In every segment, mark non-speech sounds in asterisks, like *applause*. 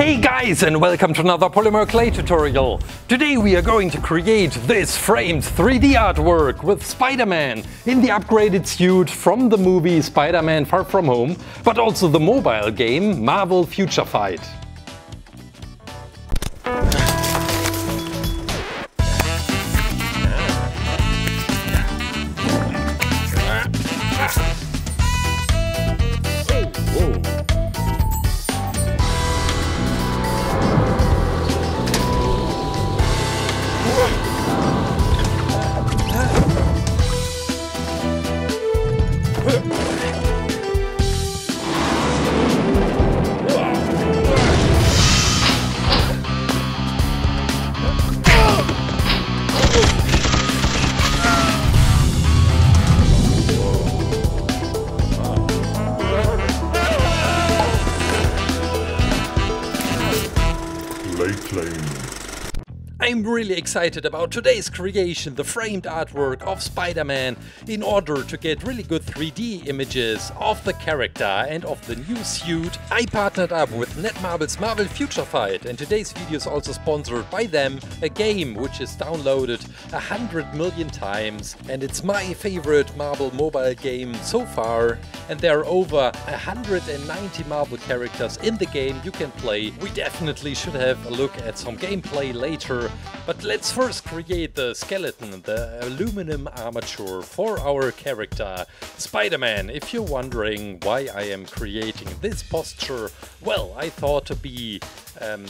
Hey guys and welcome to another Polymer Clay tutorial. Today we are going to create this framed 3D artwork with Spider-Man in the upgraded suit from the movie Spider-Man Far From Home, but also the mobile game Marvel Future Fight. I claim. I'm really excited about today's creation, the framed artwork of Spider-Man, in order to get really good 3D images of the character and of the new suit. I partnered up with Netmarble's Marvel Future Fight and today's video is also sponsored by them, a game which is downloaded a hundred million times and it's my favorite Marvel mobile game so far and there are over 190 Marvel characters in the game you can play. We definitely should have a look at some gameplay later but let's first create the skeleton, the aluminum armature for our character, Spider-Man. If you're wondering why I am creating this posture, well, I thought to be um,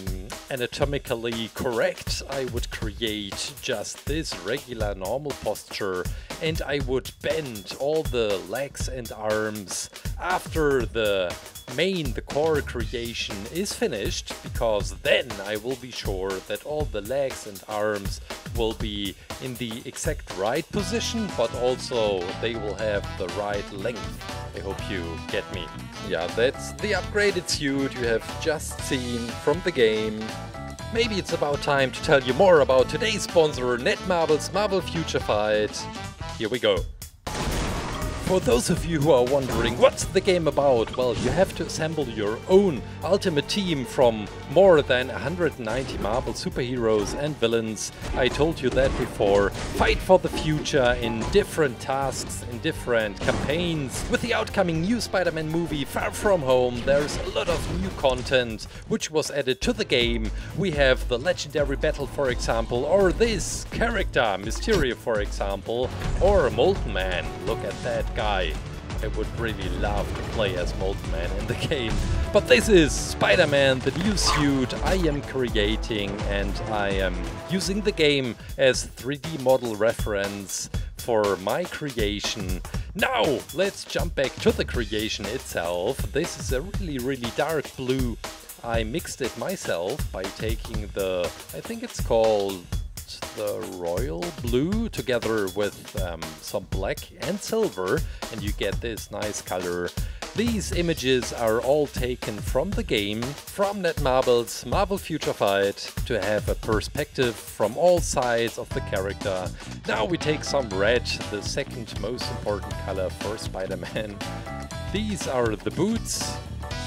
anatomically correct, I would create just this regular normal posture and I would bend all the legs and arms after the main, the core creation is finished, because then I will be sure that all the legs and arms will be in the exact right position, but also they will have the right length. I hope you get me. Yeah, that's the upgraded suit you have just seen from the game. Maybe it's about time to tell you more about today's sponsor, Netmarble's Marvel Future Fight. Here we go. For those of you who are wondering what's the game about, well, you have to assemble your own ultimate team from more than 190 Marvel superheroes and villains. I told you that before. Fight for the future in different tasks, in different campaigns. With the upcoming new Spider-Man movie Far From Home, there's a lot of new content which was added to the game. We have the legendary battle, for example, or this character, Mysterio, for example, or Molten Man. Look at that I would really love to play as Molten Man in the *laughs* game. But this is Spider-Man, the new suit I am creating and I am using the game as 3D model reference for my creation. Now, let's jump back to the creation itself. This is a really, really dark blue. I mixed it myself by taking the, I think it's called the royal blue together with um, some black and silver and you get this nice color. These images are all taken from the game, from Netmarble's Marvel Future Fight, to have a perspective from all sides of the character. Now we take some red, the second most important color for Spider-Man. *laughs* These are the boots,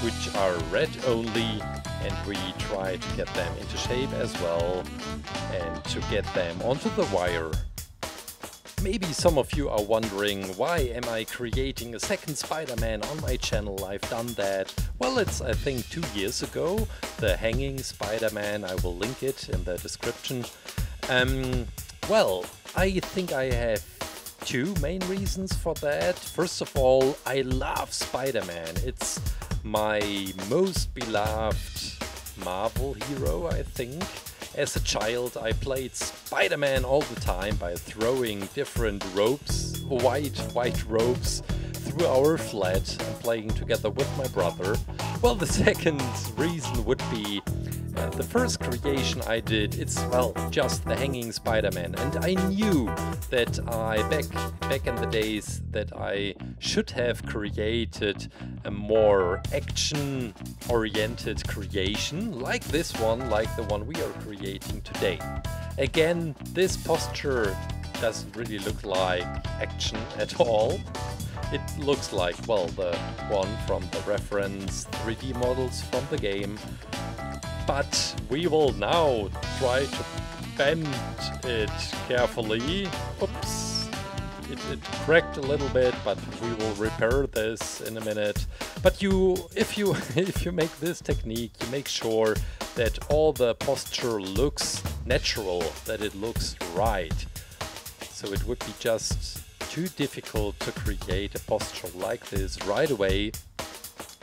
which are red only, and we try to get them into shape as well and to get them onto the wire. Maybe some of you are wondering why am I creating a second Spider-Man on my channel, I've done that. Well, it's I think two years ago, the hanging Spider-Man, I will link it in the description. Um, well, I think I have two main reasons for that. First of all, I love Spider-Man. It's my most beloved Marvel hero, I think. As a child, I played Spider-Man all the time by throwing different ropes, white, white ropes, through our flat and playing together with my brother. Well, the second reason would be uh, the first creation I did, it's, well, just the Hanging Spider-Man. And I knew that I, back, back in the days, that I should have created a more action-oriented creation, like this one, like the one we are creating today. Again, this posture doesn't really look like action at all. It looks like, well, the one from the reference 3D models from the game but we will now try to bend it carefully. Oops, it, it cracked a little bit, but we will repair this in a minute. But you, if you *laughs* if you make this technique, you make sure that all the posture looks natural, that it looks right. So it would be just too difficult to create a posture like this right away.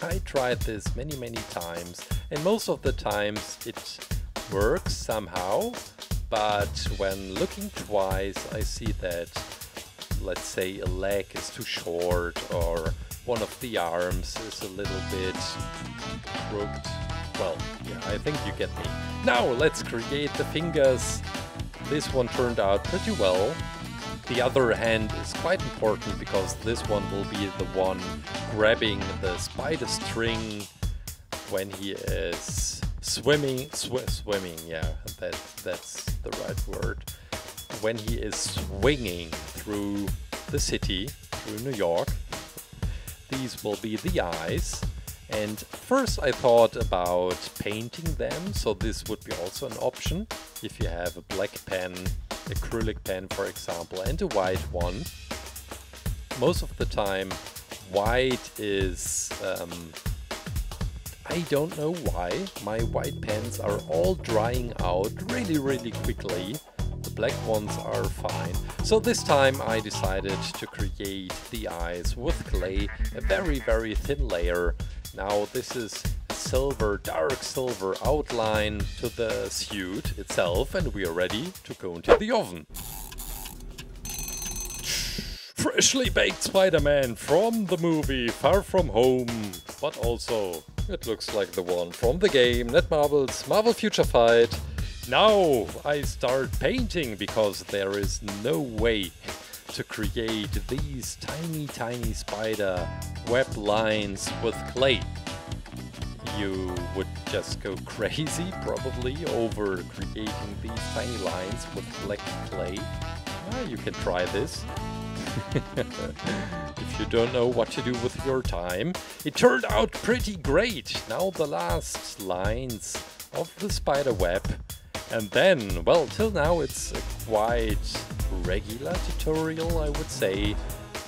I tried this many many times and most of the times it works somehow but when looking twice I see that let's say a leg is too short or one of the arms is a little bit crooked. Well, yeah, I think you get me. Now let's create the fingers. This one turned out pretty well. The other hand is quite important because this one will be the one grabbing the spider string when he is swimming, sw swimming, yeah, that, that's the right word. When he is swinging through the city, through New York. These will be the eyes. And first I thought about painting them, so this would be also an option. If you have a black pen, acrylic pen for example, and a white one. Most of the time white is... Um, I don't know why, my white pens are all drying out really really quickly. The black ones are fine. So this time I decided to create the eyes with clay, a very very thin layer now this is silver, dark silver outline to the suit itself and we are ready to go into the oven. Freshly baked Spider-Man from the movie Far From Home, but also it looks like the one from the game Netmarble's Marvel Future Fight. Now I start painting because there is no way to create these tiny tiny spider web lines with clay. You would just go *laughs* crazy probably over creating these tiny lines with black clay. Ah, you can try this. *laughs* if you don't know what to do with your time. It turned out pretty great. Now the last lines of the spider web. And then, well, till now it's a quite regular tutorial, I would say.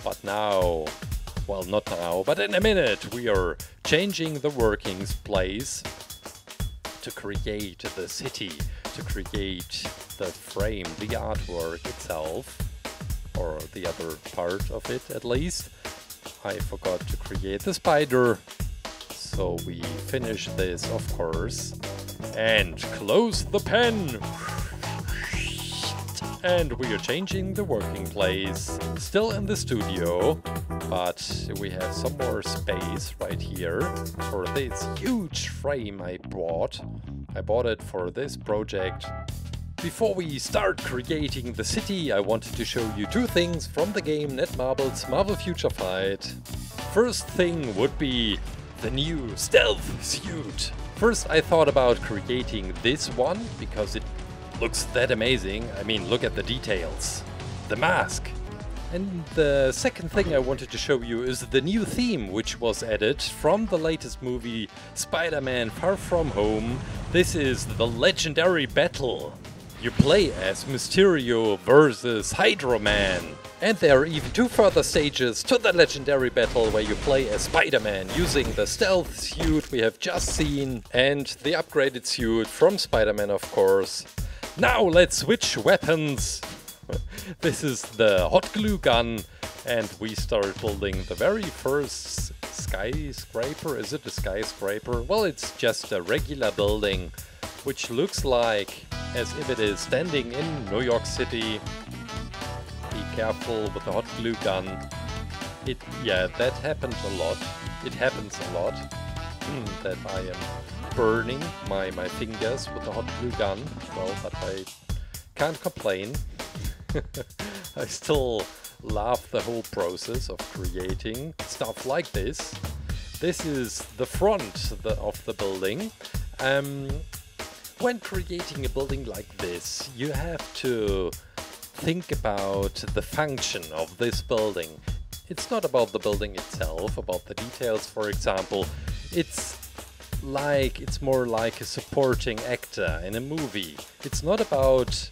But now, well, not now, but in a minute, we are changing the workings place to create the city, to create the frame, the artwork itself, or the other part of it at least. I forgot to create the spider, so we finish this, of course, and close the pen and we are changing the working place. Still in the studio, but we have some more space right here for this huge frame I bought. I bought it for this project. Before we start creating the city, I wanted to show you two things from the game Netmarble's Marvel Future Fight. First thing would be the new stealth suit. First I thought about creating this one because it looks that amazing. I mean, look at the details. The mask. And the second thing I wanted to show you is the new theme which was added from the latest movie Spider-Man Far From Home. This is the legendary battle. You play as Mysterio versus Hydro Man. And there are even two further stages to the legendary battle where you play as Spider-Man using the stealth suit we have just seen and the upgraded suit from Spider-Man of course. Now let's switch weapons. this is the hot glue gun and we start building the very first skyscraper. Is it a skyscraper? Well, it's just a regular building which looks like as if it is standing in New York City. Be careful with the hot glue gun. It, yeah, that happens a lot. It happens a lot *clears throat* that I am burning my, my fingers with the hot glue gun. Well, but I can't complain. *laughs* I still love the whole process of creating stuff like this. This is the front of the building. Um, when creating a building like this, you have to think about the function of this building. It's not about the building itself, about the details, for example. It's like it's more like a supporting actor in a movie. It's not about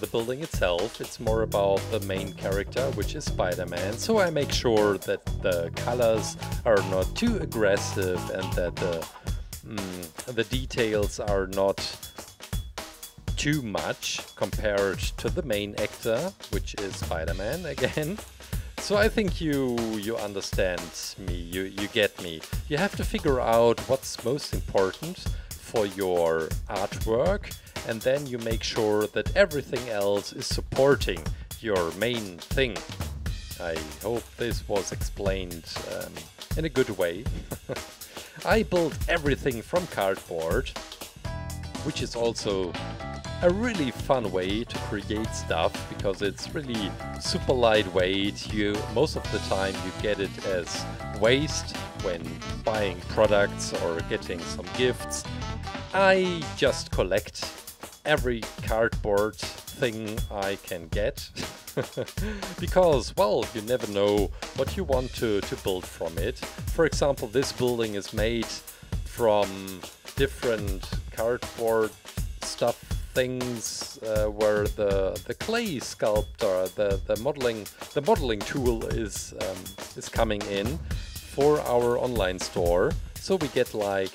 the building itself, it's more about the main character, which is Spider-Man. So I make sure that the colors are not too aggressive and that the mm, the details are not too much compared to the main actor, which is Spider-Man *laughs* again. So I think you you understand me, you, you get me. You have to figure out what's most important for your artwork and then you make sure that everything else is supporting your main thing. I hope this was explained um, in a good way. *laughs* I built everything from cardboard, which is also a really fun way to create stuff because it's really super lightweight. You most of the time you get it as waste when buying products or getting some gifts. I just collect every cardboard thing I can get *laughs* because well you never know what you want to, to build from it. For example this building is made from different cardboard stuff things uh, where the the clay sculptor the the modeling the modeling tool is um, is coming in for our online store so we get like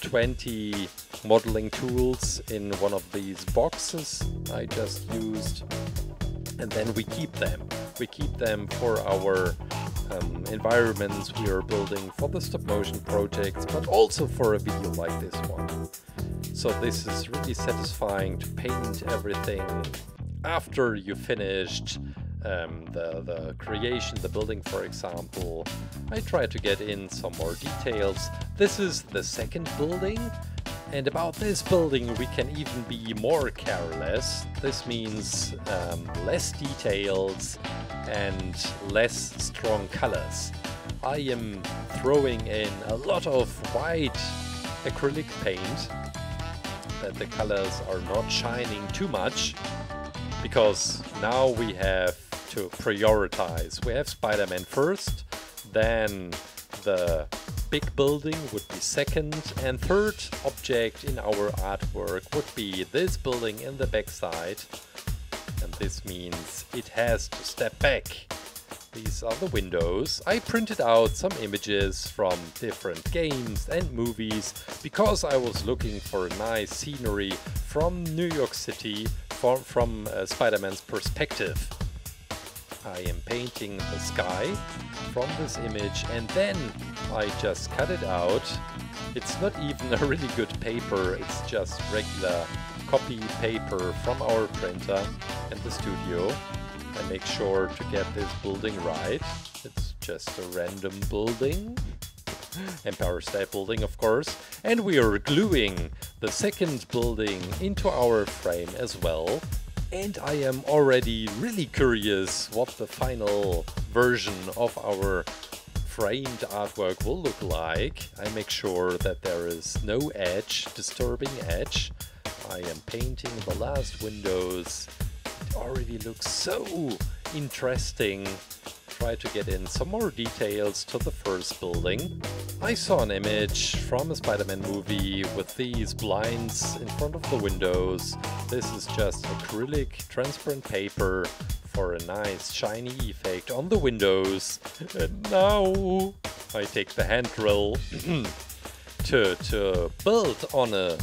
20 modeling tools in one of these boxes I just used and then we keep them. We keep them for our um, environments we are building for the stop motion projects, but also for a video like this one. So this is really satisfying to paint everything after you finished um, the, the creation, the building for example. I try to get in some more details. This is the second building and about this building we can even be more careless. This means um, less details and less strong colors. I am throwing in a lot of white acrylic paint that the colors are not shining too much because now we have to prioritize. We have Spider-Man first, then the big building would be second and third object in our artwork would be this building in the backside and this means it has to step back. These are the windows. I printed out some images from different games and movies because I was looking for a nice scenery from New York City from, from uh, Spider-Man's perspective. I am painting the sky from this image and then I just cut it out. It's not even a really good paper, it's just regular copy paper from our printer in the studio. I make sure to get this building right. It's just a random building. *laughs* Empire State Building, of course. And we are gluing the second building into our frame as well. And I am already really curious what the final version of our framed artwork will look like. I make sure that there is no edge, disturbing edge. I am painting the last windows. Already looks so interesting try to get in some more details to the first building. I saw an image from a Spider-Man movie with these blinds in front of the windows. This is just acrylic transparent paper for a nice shiny effect on the windows. And now I take the hand drill *clears throat* to, to build on a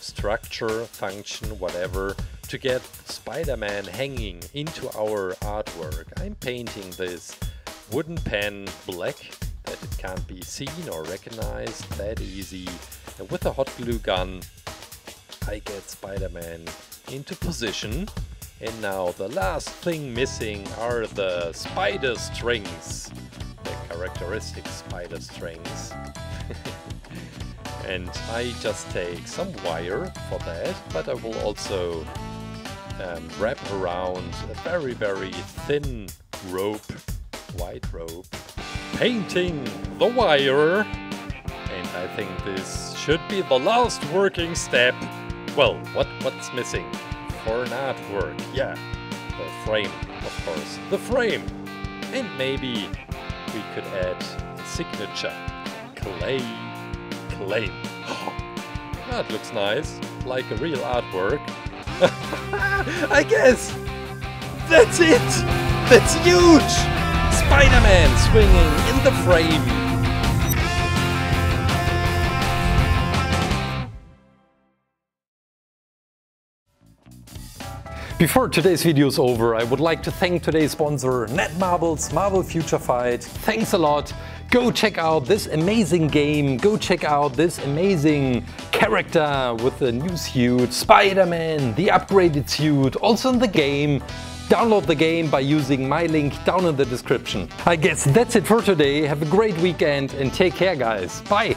structure, function, whatever, to get Spider-Man hanging into our artwork. I'm painting this wooden pen black that it can't be seen or recognized that easy. And with a hot glue gun I get Spider-Man into position. And now the last thing missing are the spider strings. The characteristic spider strings. *laughs* and I just take some wire for that, but I will also um, wrap around a very, very thin rope, white rope, painting the wire. And I think this should be the last working step. Well, what what's missing for an artwork? Yeah, the frame, of course. The frame! And maybe we could add a signature. Clay. Clay. *gasps* that looks nice, like a real artwork. *laughs* I guess that's it! That's huge! Spider-Man swinging in the frame. Before today's video is over, I would like to thank today's sponsor, Netmarbles Marvel Future Fight. Thanks a lot. Go check out this amazing game. Go check out this amazing character with the new suit, Spider-Man, the upgraded suit, also in the game. Download the game by using my link down in the description. I guess that's it for today. Have a great weekend and take care guys. Bye!